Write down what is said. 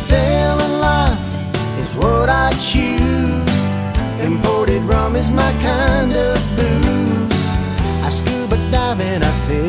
Sailing life is what I choose. Imported rum is my kind of booze. I scuba dive and I feel.